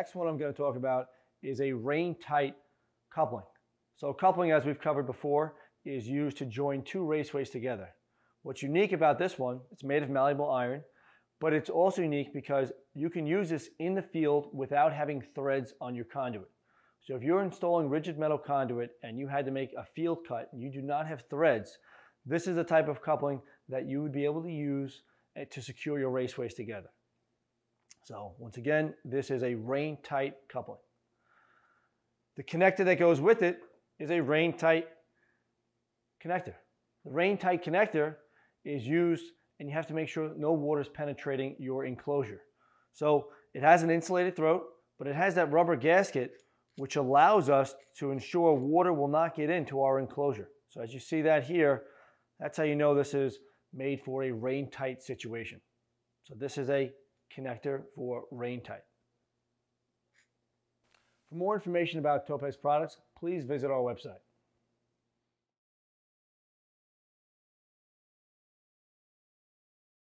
next one I'm going to talk about is a rain-tight coupling. So coupling, as we've covered before, is used to join two raceways together. What's unique about this one, it's made of malleable iron, but it's also unique because you can use this in the field without having threads on your conduit. So if you're installing rigid metal conduit and you had to make a field cut and you do not have threads, this is the type of coupling that you would be able to use eh, to secure your raceways together. So once again, this is a rain tight coupling. The connector that goes with it is a rain tight connector. The rain tight connector is used and you have to make sure no water is penetrating your enclosure. So it has an insulated throat, but it has that rubber gasket which allows us to ensure water will not get into our enclosure. So as you see that here, that's how you know this is made for a rain tight situation. So this is a connector for rain tight. For more information about Topaz products, please visit our website.